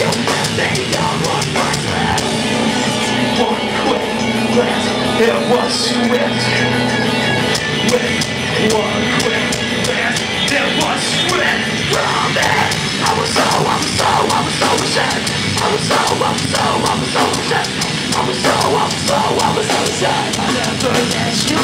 It was swift. With one quick glance, it was swift. From there, I was so, I was so, I was so sad. I was so, I was so, I was so sad. I was so, I was so, I was so sad. I never let you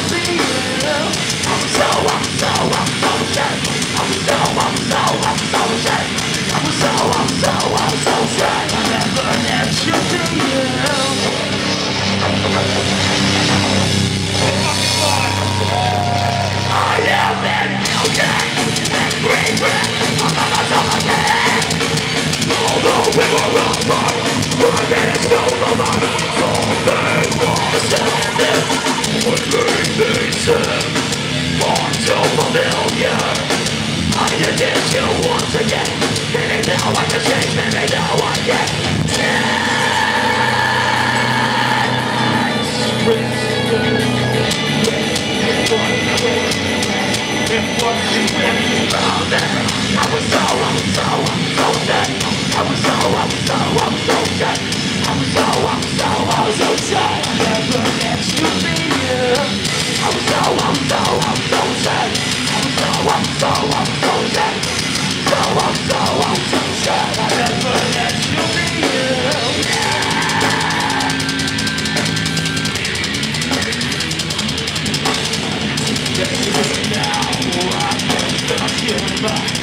Bye.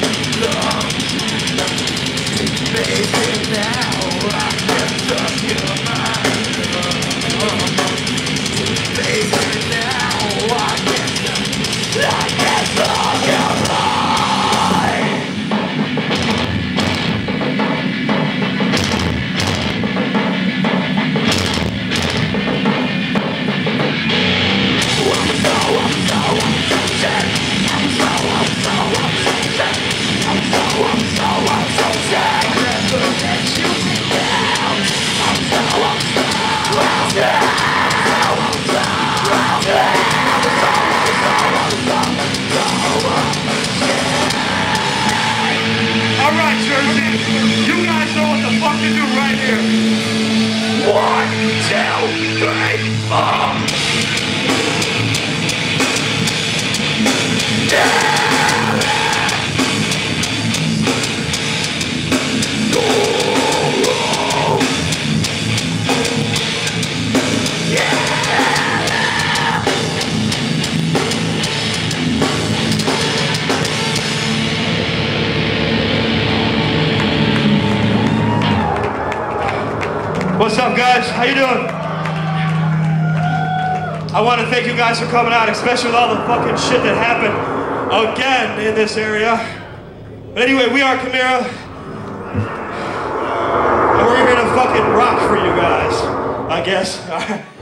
How you doing? I want to thank you guys for coming out, especially with all the fucking shit that happened again in this area. But anyway, we are Chimaira, and we're here to fucking rock for you guys. I guess.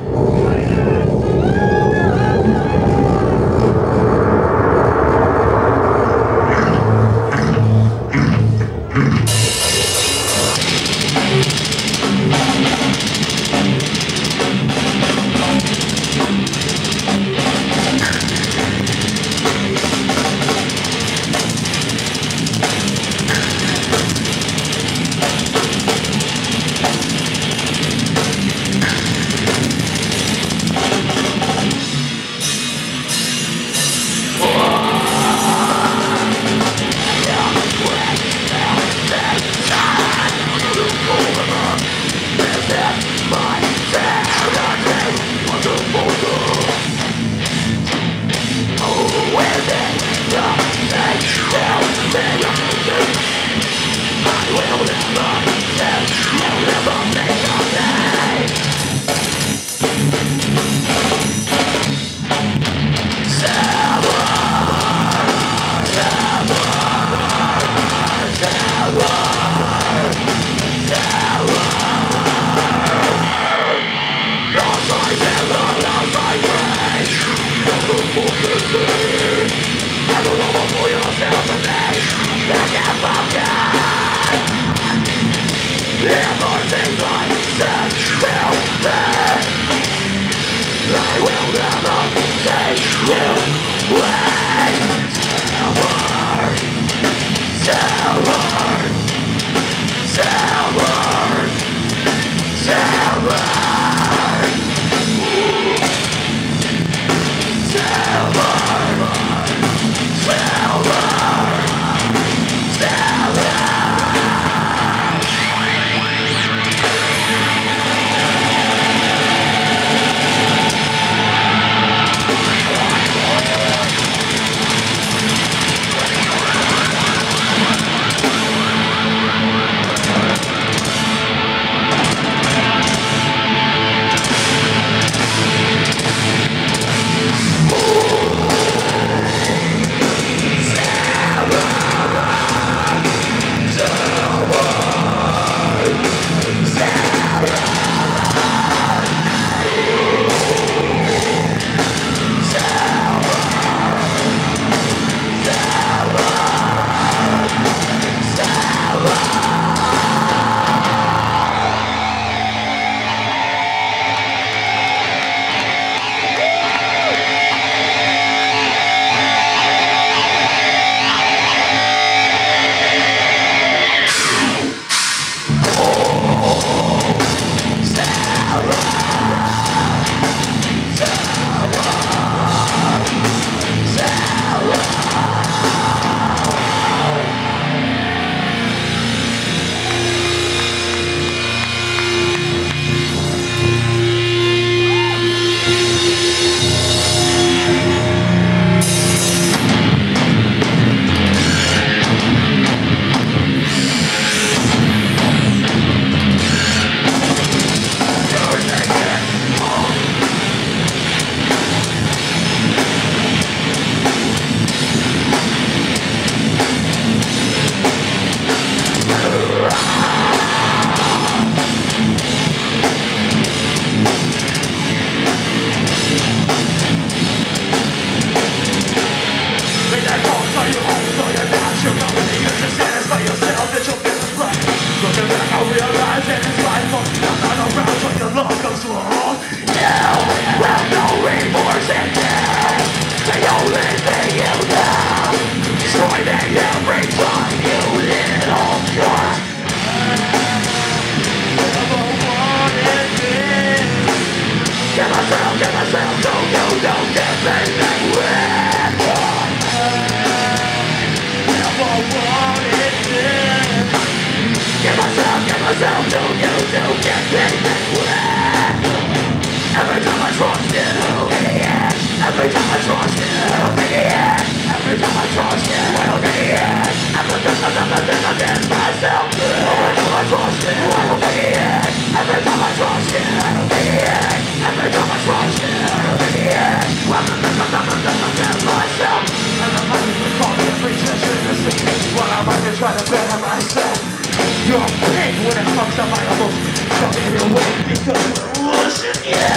when it comes to my emotions, jumping away because we're losing you.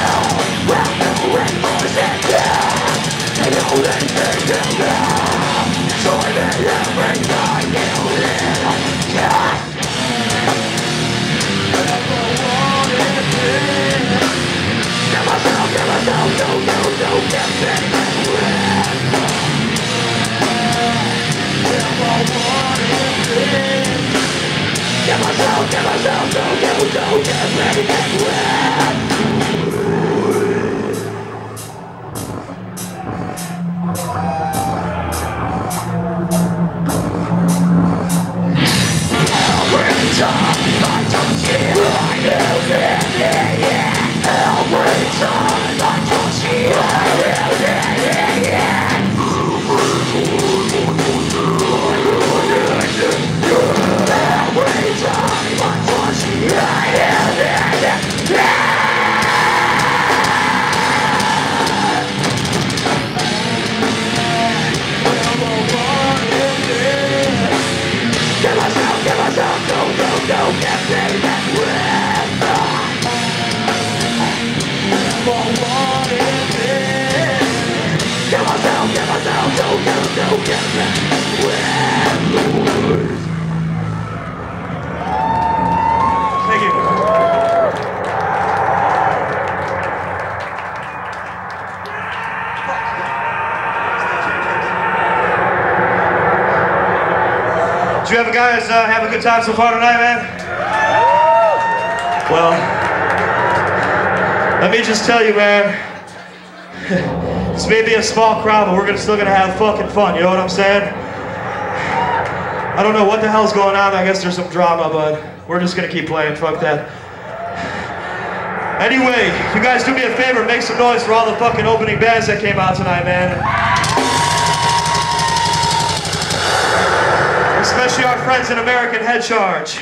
Well, no, we're losing you. And you're losing you now. So I bet every time you live, yeah. Give no, no, no, get me Give myself, give myself, no, no, no, get me Every time so far tonight, man? Well, let me just tell you, man. This may be a small crowd, but we're gonna, still gonna have fucking fun. You know what I'm saying? I don't know what the hell's going on. I guess there's some drama, but we're just gonna keep playing. Fuck that. Anyway, you guys do me a favor, make some noise for all the fucking opening bands that came out tonight, man. In American Head Charge.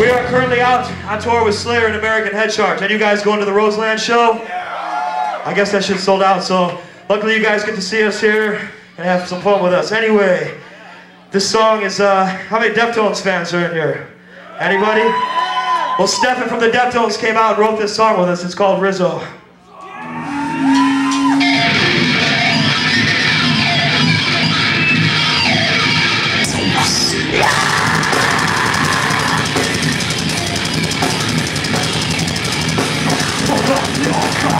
We are currently out on tour with Slayer and American Head Charge. And you guys going to the Roseland show? I guess that shit sold out, so luckily you guys get to see us here and have some fun with us. Anyway, this song is, uh, how many Deftones fans are in here? Anybody? Well, Stefan from the Deftones came out and wrote this song with us. It's called Rizzo. Give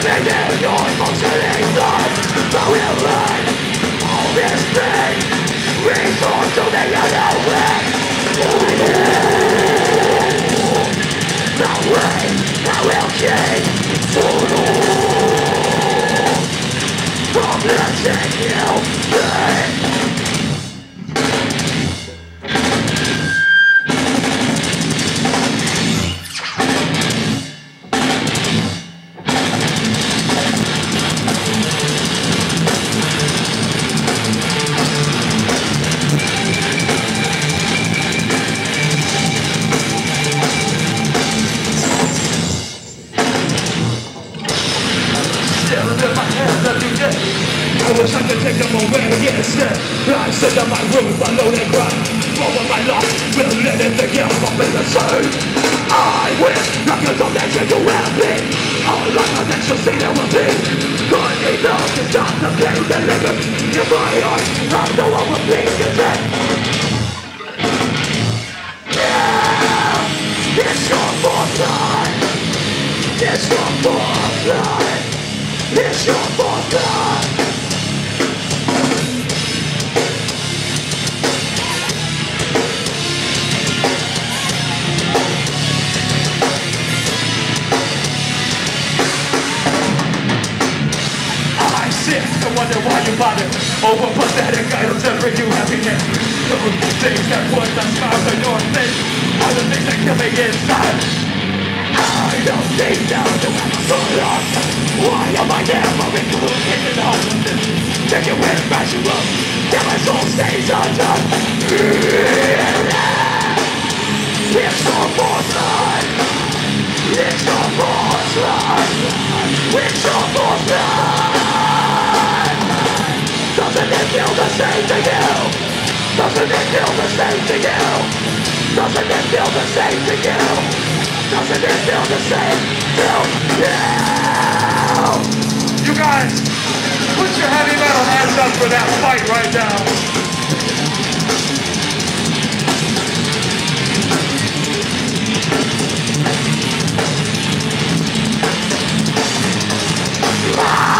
Taking your functioning thoughts But will learn all this pain to the The way that will From you right now. Ah!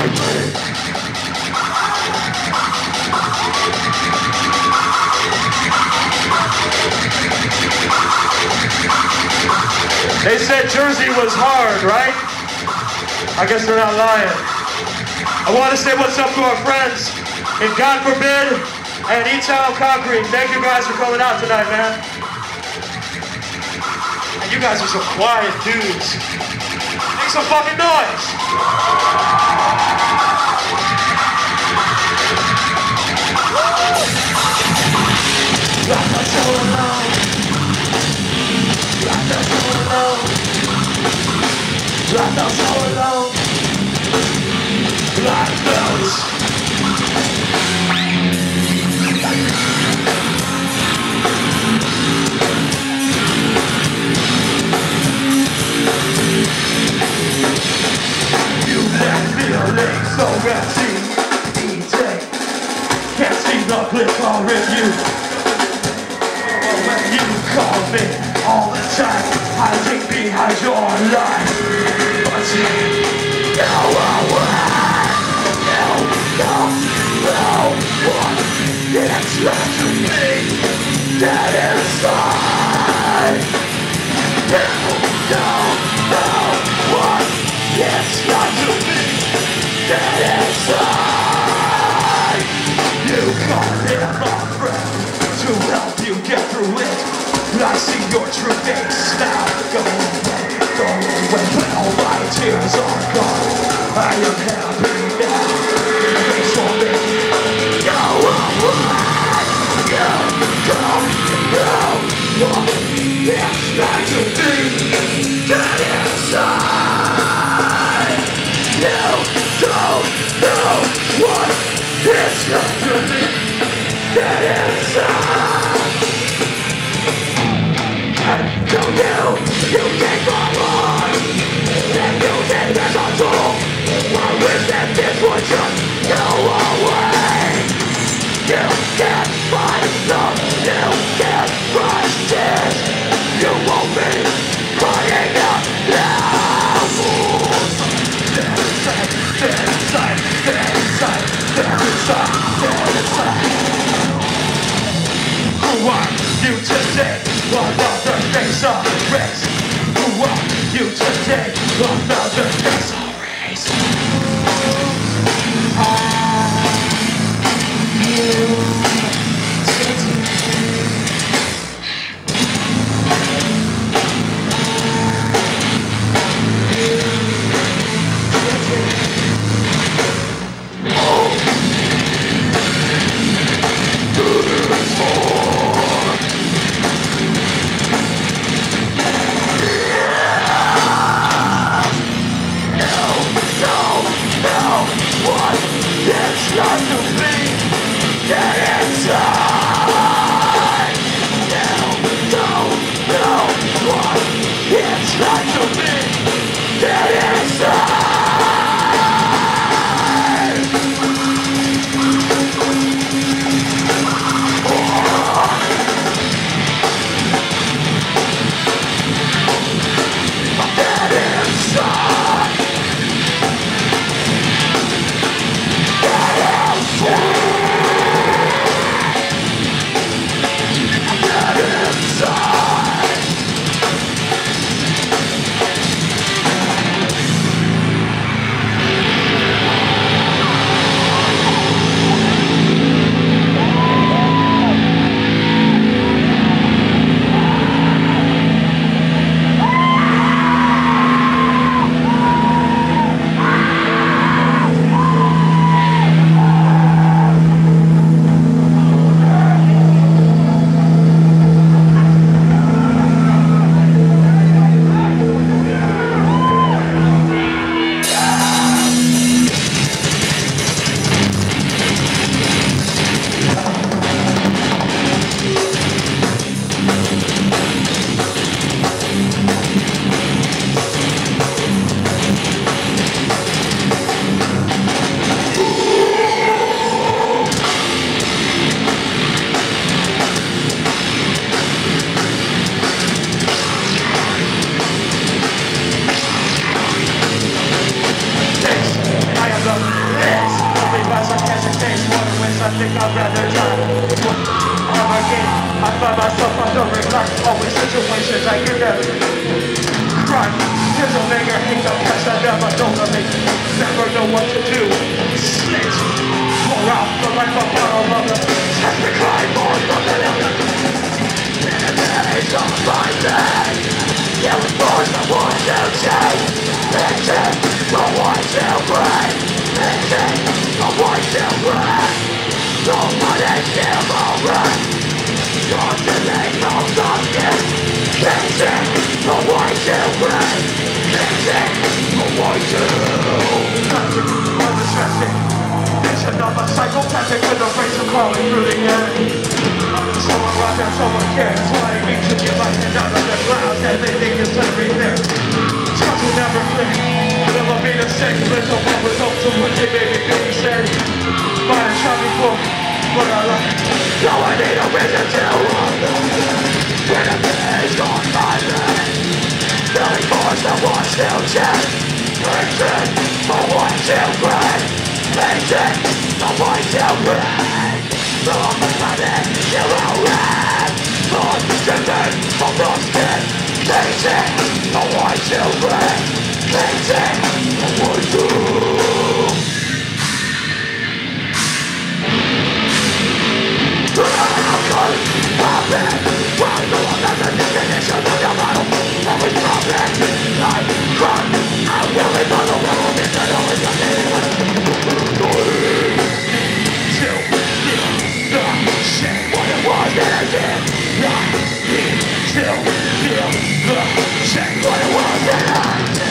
They said Jersey was hard, right? I guess they're not lying. I want to say what's up to our friends. And God Forbid, and E-Town Concrete. Thank you guys for coming out tonight, man. And you guys are some quiet dudes. Make some fucking noise. Let us go alone It's your you, you can go on. And you can never do What about the face of race? Who are you to What about the face of race? Are you what? It's not to be the one to Nothing undistressing It's another psychopathic with a face of crawling through the air Someone rock and someone cares Why me to get my hand out of the clouds And they think it's everything Trust will never clear Never be the same Little one results of what they baby baby said Might have tried before But I like Now I need a reason to run When is on my leg Filling force the one still check Victim, the one to break Victim, the one to break From the planet, zero red Thought, driven, from the skin Victim, the one to break Victim, the one to Get up, back up, motherfuckers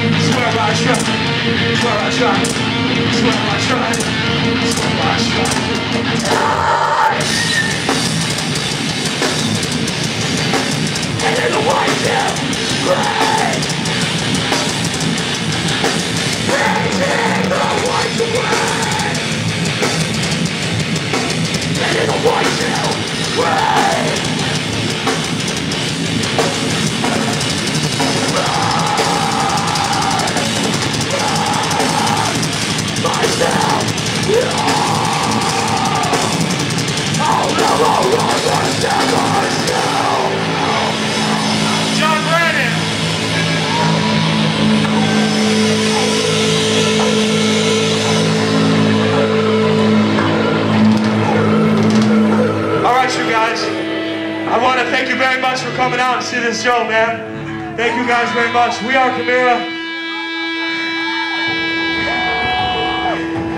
Swear I tried. Swear I tried. Swear I tried. Swear I tried. John I want to thank you very much for coming out and see this show, man. Thank you guys very much. We are Chimaira.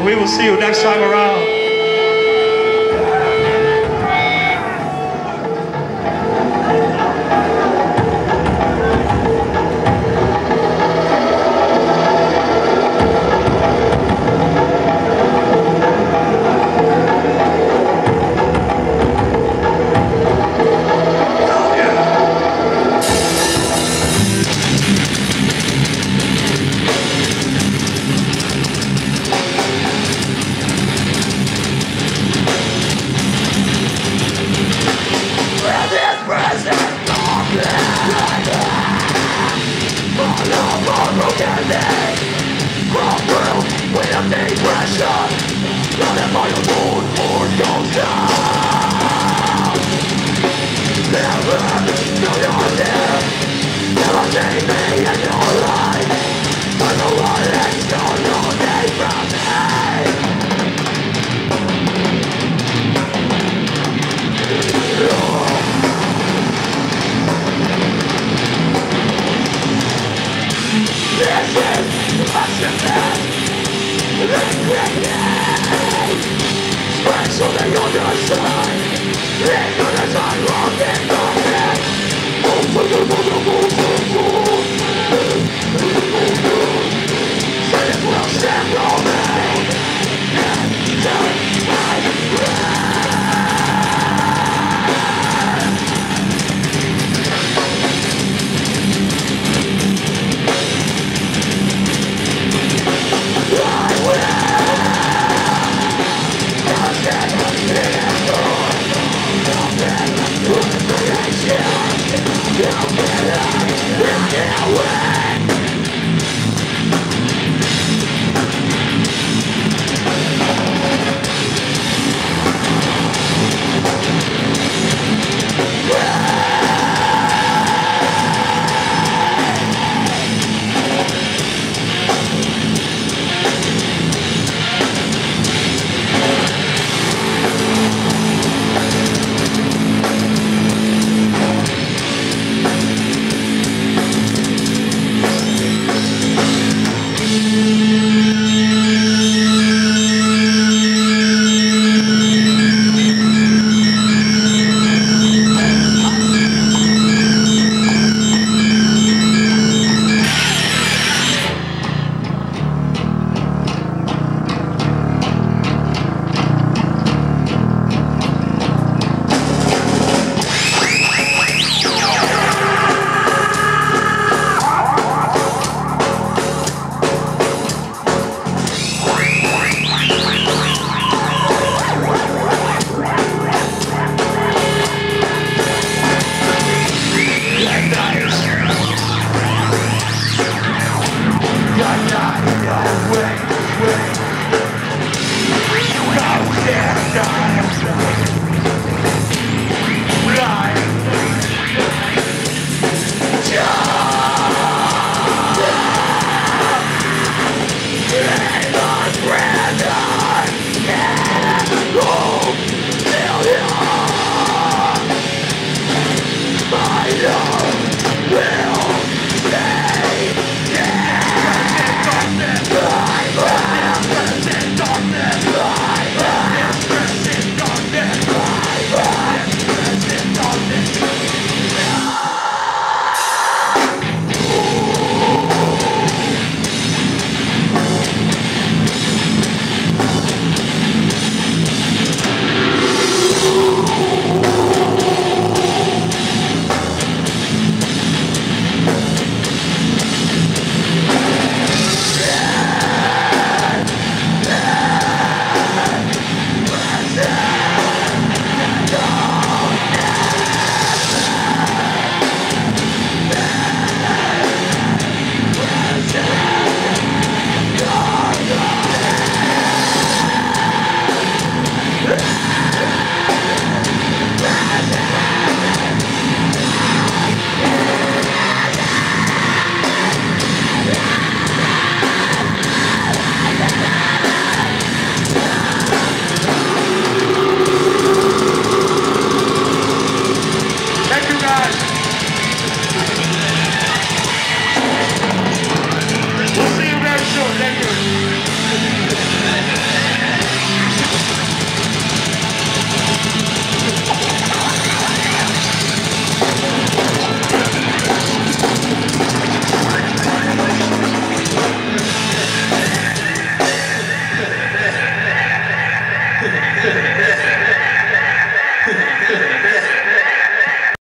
We will see you next time around.